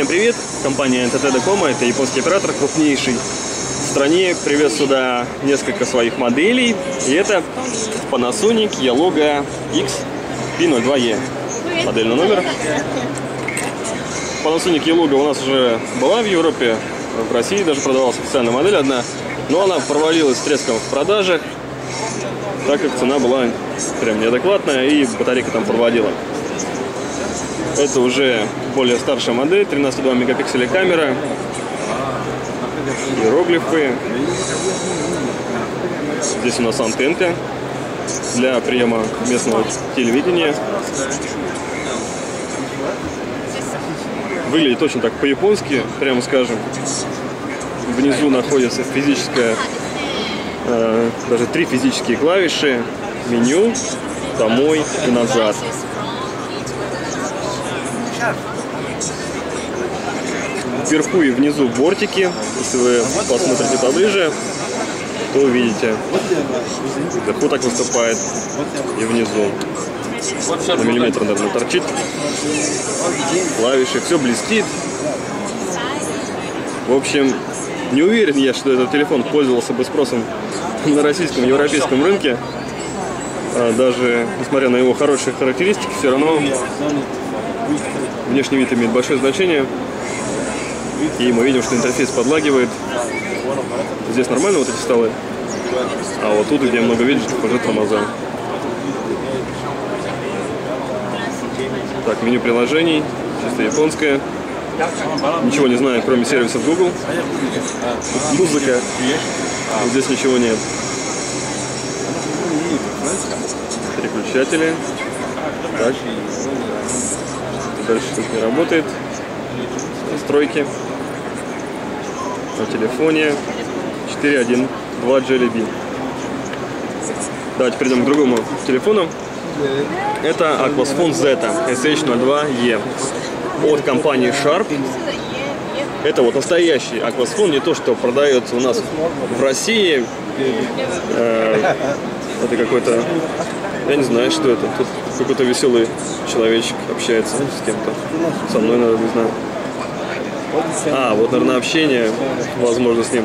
Всем привет! Компания NTT Decoma, это японский оператор, крупнейший в стране, привез сюда несколько своих моделей. И это Panasonic Yaloga X P02E. Модельный номер. Panasonic Yaloga у нас уже была в Европе, в России даже продавалась официальная модель одна, но она провалилась треском в продажах, так как цена была прям неадекватная и батарейка там подводила. Это уже более старшая модель, 13,2 мегапикселя камера, иероглифы. Здесь у нас антенка для приема местного телевидения. Выглядит очень так по-японски, прямо скажем. Внизу находится физическая, э, даже три физические клавиши, меню, домой и назад. Вверху и внизу бортики. Если вы посмотрите поближе, то увидите. Вверху так выступает и внизу. На миллиметр, наверное, торчит. Клавиши, все блестит. В общем, не уверен я, что этот телефон пользовался бы спросом на российском, европейском рынке. А даже несмотря на его хорошие характеристики, все равно внешний вид имеет большое значение. И мы видим, что интерфейс подлагивает. Здесь нормально вот эти столы. А вот тут, где много виджетов, уже тормоза. Так, меню приложений. Чисто японское. Ничего не знаю, кроме сервисов Google. Музыка. Вот здесь ничего нет. Переключатели. Так. Дальше тут не работает. Настройки. На телефоне 4.1.2 Jelly Bean. Давайте перейдем к другому телефону. Это Aquasphone Zeta SH02E от компании Sharp. Это вот настоящий аквасфон, не то, что продается у нас в России. Э, это какой-то, я не знаю, что это. Тут какой-то веселый человечек общается с кем-то. Со мной, наверное, не знаю. А, вот, наверное, общение, возможно, с ним.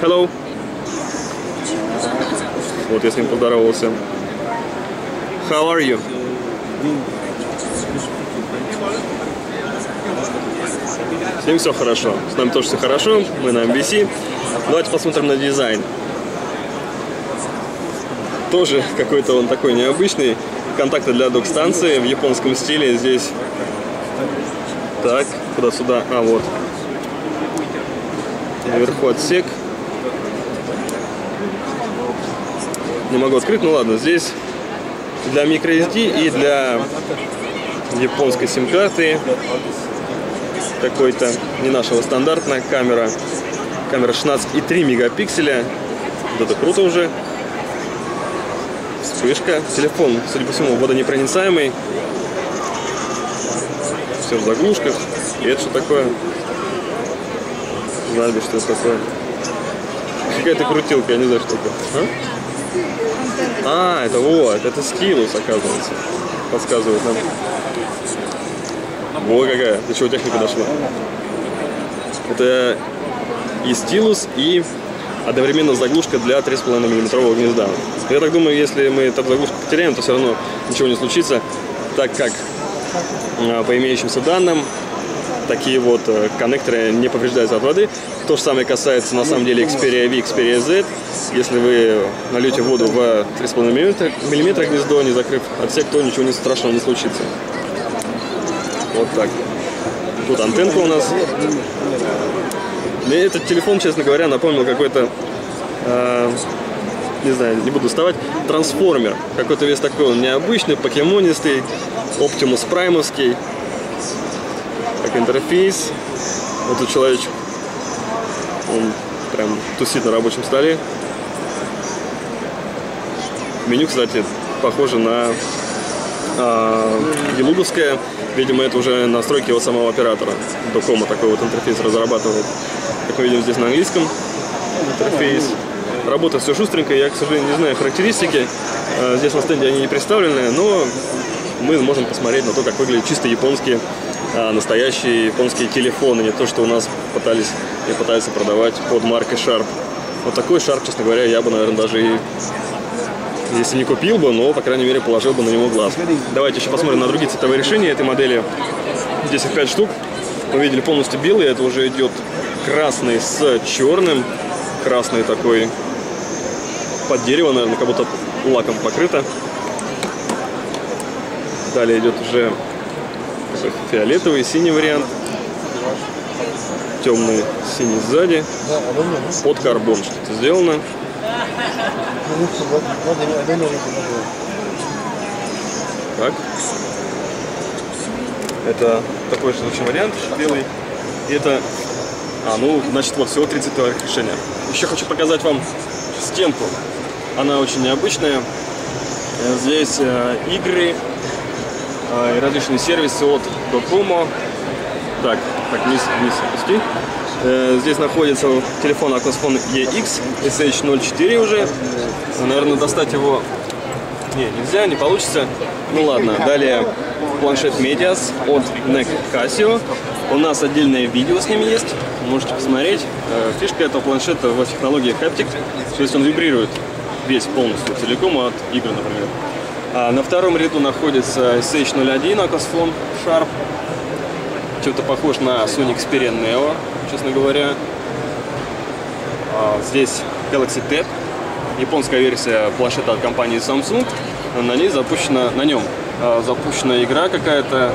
Hello. Вот я с ним поздоровался. How are you? С ним все хорошо. С нами тоже все хорошо. Мы на MBC. Давайте посмотрим на дизайн. Тоже какой-то он такой необычный. Контакты для док-станции в японском стиле. Здесь так, куда сюда? А, вот. Наверху отсек. Не могу открыть, ну ладно. Здесь для microSD и для японской сим-карты какой-то не нашего стандартная камера. Камера 16,3 мегапикселя. Вот это круто уже. Вспышка. Телефон, судя по всему, водонепроницаемый. Все в заглушках. И это что такое? Знали бы, что это такое. Какая-то крутилка, я не знаю, что это. А? а, это вот, это стилус, оказывается. Подсказывает нам. Во какая, до чего техника дошла. Это и стилус, и одновременно заглушка для 3,5 мм гнезда. Я так думаю, если мы эту заглушку потеряем, то все равно ничего не случится, так как по имеющимся данным такие вот э, коннекторы не повреждаются от воды. То же самое касается на самом деле Xperia V, Xperia Z. Если вы нальете воду в 3,5 мм гнездо, не закрыв отсек, то ничего не страшного не случится. Вот так. Тут антенка у нас. Мне этот телефон, честно говоря, напомнил какой-то, э, не знаю, не буду вставать, трансформер. Какой-то весь такой он необычный, покемонистый, Optimus Праймовский. Как интерфейс. Вот тут человечек, он прям тусит на рабочем столе. Меню, кстати, похоже на Елуговская. Видимо, это уже настройки его самого оператора. Докома такой вот интерфейс разрабатывает. Как мы видим здесь на английском интерфейс. Работа все шустренько. Я, к сожалению, не знаю характеристики. А, здесь на стенде они не представлены, но мы можем посмотреть на то, как выглядят чисто японские, а, настоящие японские телефоны, не то, что у нас пытались и пытаются продавать под маркой Sharp. Вот такой Sharp, честно говоря, я бы, наверное, даже и если не купил бы, но, по крайней мере, положил бы на него глаз. Давайте еще посмотрим на другие цветовые решения этой модели. Здесь их 5 штук. Мы видели полностью белый, это уже идет красный с черным. Красный такой под дерево, наверное, как будто лаком покрыто. Далее идет уже фиолетовый, синий вариант. Темный синий сзади. Под карбон что-то сделано. Так. Это такой же вариант, белый. И это... А, ну, значит, вот всего 30 решения. Еще хочу показать вам стенку. Она очень необычная. Э, здесь э, игры э, и различные сервисы от Docomo. Так, так, вниз, вниз опусти. Здесь находится телефон Aquasphone EX SH04 уже. Наверное, достать его не, нельзя, не получится. Ну ладно, далее планшет Medias от NEC Casio. У нас отдельное видео с ним есть, можете посмотреть. Фишка этого планшета в технологии Haptic, то есть он вибрирует весь полностью, целиком от игры, например. А на втором ряду находится SH01 Aquasphone Sharp. Что-то похож на Sony Xperia Neo, честно говоря. А, здесь Galaxy Tab, японская версия планшета от компании Samsung. На ней запущена, на нем а, запущена игра какая-то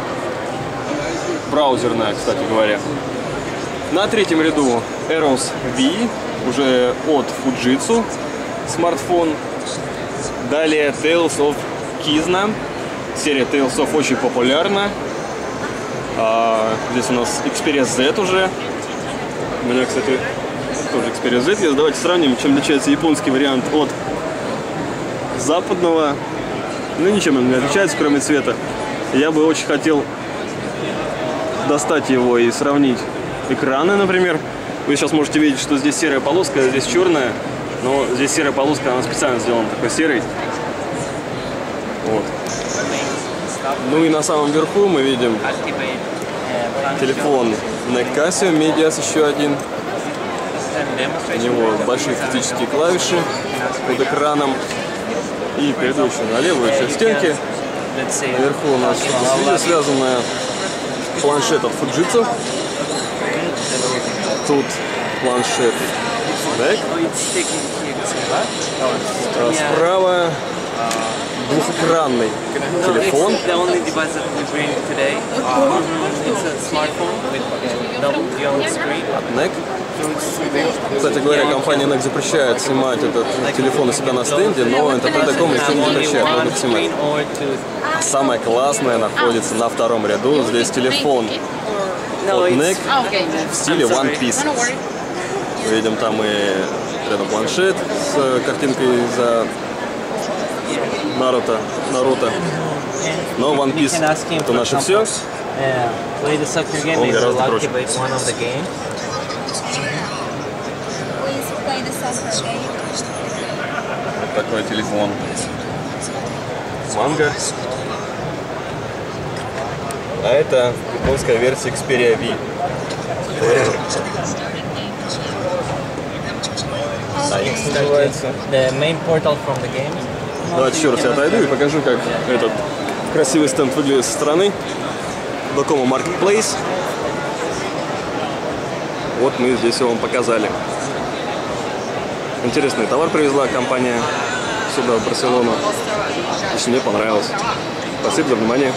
браузерная, кстати говоря. На третьем ряду Eros V, уже от Fujitsu смартфон. Далее Tales of Kizna. Серия Tales of очень популярна. А, здесь у нас Xperia Z уже. У меня, кстати, тоже Xperia Z есть. Давайте сравним, чем отличается японский вариант от западного. Ну, ничем он не отличается, кроме цвета. Я бы очень хотел достать его и сравнить экраны, например. Вы сейчас можете видеть, что здесь серая полоска, а здесь черная. Но здесь серая полоска, она специально сделана такой серой. Вот. Ну и на самом верху мы видим телефон NEC Casio, Medias еще один. У него большие физические клавиши под экраном. И еще на левую часть стенки. Наверху у нас видео связанное. Планшет Fujitsu. Тут планшет NEC. А справа двухэкранный телефон. Today, uh, screen. NEC. Кстати говоря, компания NEC запрещает снимать этот телефон у себя на стенде, но интернет.com никто не запрещает, снимать. А самое классное находится на втором ряду. Здесь телефон от NEC в стиле. One Piece. Видим там и рядом планшет с э, картинкой за Наруто, Наруто. Но One Piece это наше все. uh, play the soccer game Он гораздо проще. activate one of the games. Please play the soccer game. Вот такой телефон. Манго. А это японская версия Xperia V. А X называется. The main portal from the game. Давайте еще раз я отойду и покажу, как этот красивый стенд выглядит со стороны. Docomo Marketplace. Вот мы здесь его вам показали. Интересный товар привезла компания сюда, в Барселону. Лично мне понравилось. Спасибо за внимание.